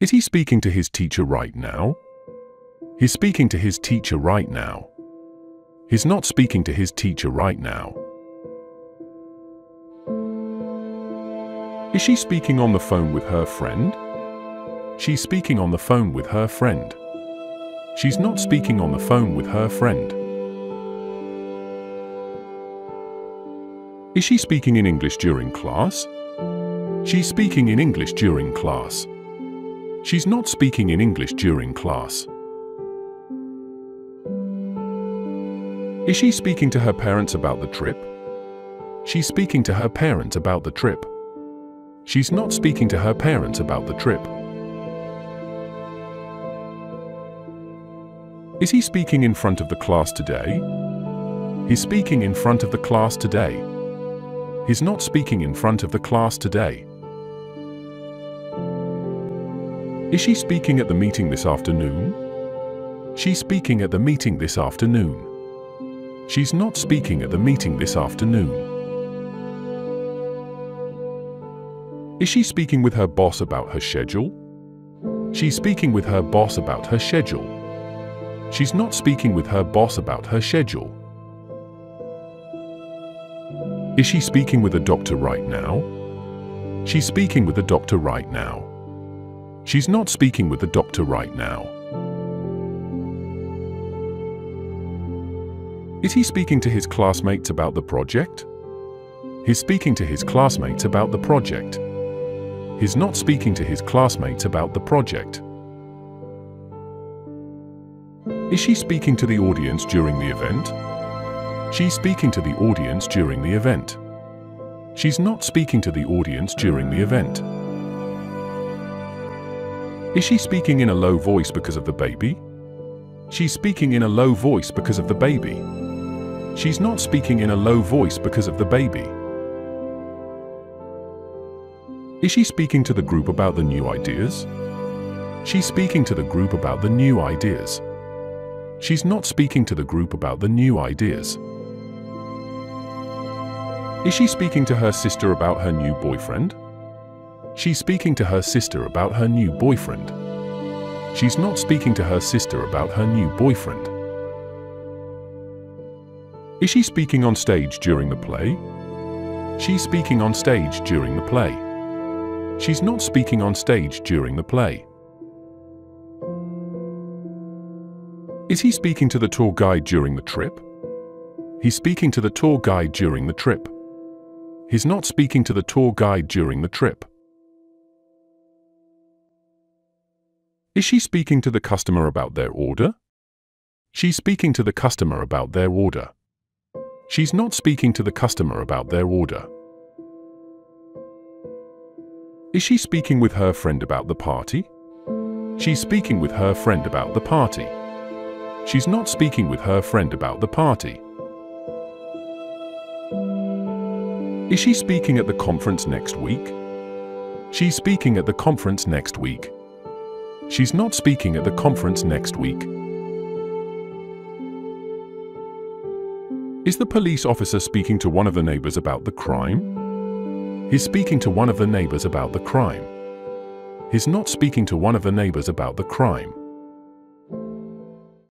Is he speaking to his teacher right now? He's speaking to his teacher right now. He's not speaking to his teacher right now. Is she speaking on the phone with her friend? She's speaking on the phone with her friend. She's not speaking on the phone with her friend. Is she speaking in English during class? She's speaking in English during class. She's not speaking in English during class. Is she speaking to her parents about the trip? She's speaking to her parents about the trip. She's not speaking to her parents about the trip. Is he speaking in front of the class today? He's speaking in front of the class today. He's not speaking in front of the class today. Is she speaking at the meeting this afternoon? She's speaking at the meeting this afternoon. She's not speaking at the meeting this afternoon. Is she speaking with her boss about her schedule? She's speaking with her boss about her schedule. She's not speaking with her boss about her schedule. Is she speaking with a doctor right now? She's speaking with a doctor right now. She's not speaking with the doctor right now. Is he speaking to his classmates about the project? He's speaking to his classmates about the project. He's not speaking to his classmates about the project. Is she speaking to the audience during the event? She's speaking to the audience during the event. She's not speaking to the audience during the event. Is she speaking in a low voice because of the baby? She's speaking in a low voice because of the baby. She's not speaking in a low voice because of the baby. Is she speaking to the group about the new ideas? She's speaking to the group about the new ideas. She's not speaking to the group about the new ideas. Is she speaking to her sister about her new boyfriend? She's speaking to her sister about her new boyfriend. She's not speaking to her sister about her new boyfriend. Is she speaking on stage during the play? She's speaking on stage during the play. She's not speaking on stage during the play. Is he speaking to the tour guide during the trip? He's speaking to the tour guide during the trip. He's not speaking to the tour guide during the trip. Is she speaking to the customer about their order? She's speaking to the customer about their order. She's not speaking to the customer about their order. Is she speaking with her friend about the party? She's speaking with her friend about the party. She's not speaking with her friend about the party. Is she speaking at the conference next week? She's speaking at the conference next week. She's not speaking at the conference next week. Is the police officer speaking to one of the neighbors about the crime? He's speaking to one of the neighbors about the crime. He's not speaking to one of the neighbors about the crime.